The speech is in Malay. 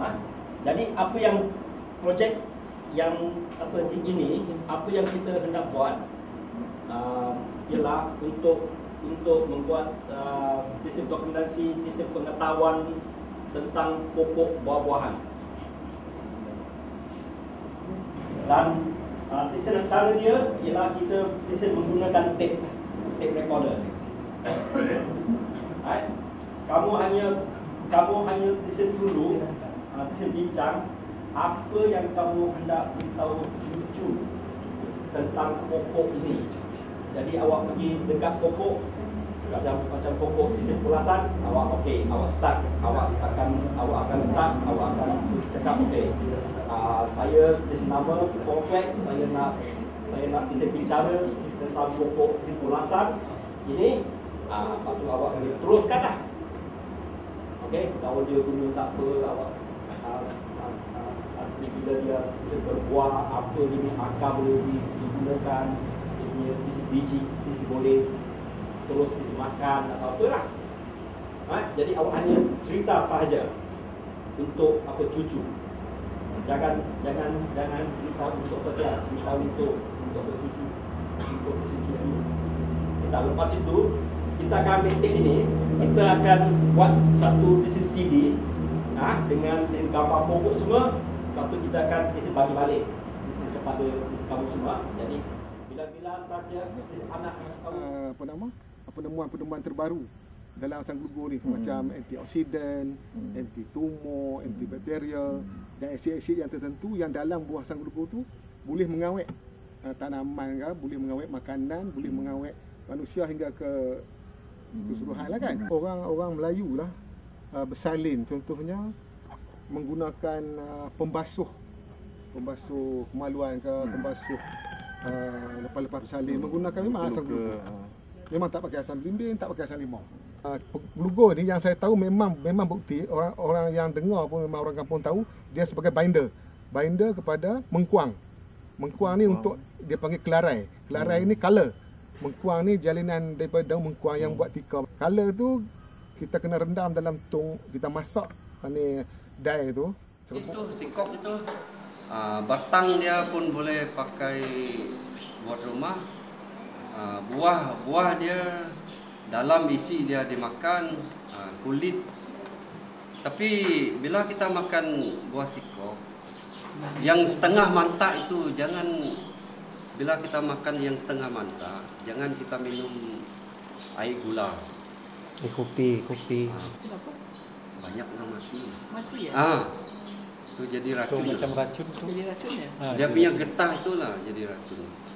Ha? Jadi apa yang projek yang apa ini apa yang kita hendak buat uh, ialah untuk untuk membuat uh, sistem dokumentasi, sistem pengetahuan tentang pokok buah-buahan. Dan uh, sistem cara dia ialah kita sistem menggunakan tape, tape recorder. Right? Kamu hanya kamu hanya listen dulu, uh, bincang apa yang kamu hendak beritahu cucu tentang pokok ini. Jadi awak pergi dekat pokok macam macam pokok di awak okey awak start. Awak akan awak akan start awak akan cakap okey uh, saya di nama pokok saya nak saya nak bisa bicara tentang pokok simpulasan ini. Uh, lepas tu awak boleh teruskan lah okey kalau dia guna tak apa awak bila dia berbuah apa ini akar boleh digunakan. Dia isi biji isi boleh terus isi makan atau apa lah. Ha? jadi awak hanya cerita sahaja untuk apa cucu. Jangan jangan jangan cerita untuk apa cerita untuk untuk apa cucu. Untuk isi cucu. Kita lepas itu kita akan ambil ini. Kita akan buat satu isi CD ha? dengan gambar pokok semua lepas tu kita akan isi bagi balik isi kepada isi kamu semua jadi bila-bila saja anak uh, apa nama penemuan-penemuan terbaru dalam asam glugo ni hmm. macam antioksidan, hmm. anti tumor, antibakterial hmm. dan asid-asid yang tertentu yang dalam buah asam glugo tu boleh mengawet uh, tanaman ke, boleh mengawet makanan, boleh mengawet manusia hingga ke keseluruhan lah kan. Orang-orang Melayu lah uh, bersalin contohnya menggunakan uh, pembasuh pembasuh kemaluan ke, pembasuh uh, lepas-lepas bersalin menggunakan memang asam glugo. Memang tak pakai asam bimbing, tak pakai asam limau. Uh, ni yang saya tahu memang memang bukti orang orang yang dengar pun memang orang kampung tahu dia sebagai binder. Binder kepada mengkuang. Mengkuang ni untuk dia panggil kelarai. Kelarai hmm. ni color. Mengkuang ni jalinan daripada daun mengkuang yang buat tika. Color tu kita kena rendam dalam tong, kita masak ni dye tu. Itu sikok itu uh, batang dia pun boleh pakai buat rumah. Uh, buah buah dia dalam isi dia dimakan uh, kulit. Tapi bila kita makan buah sikok yang setengah manta itu jangan bila kita makan yang setengah manta jangan kita minum air gula kopi kopi uh, banyak orang mati. Mati ya? Ah. Itu jadi racun. Itu macam racun tu. Jadi racun ya? Dia punya getah itulah jadi racun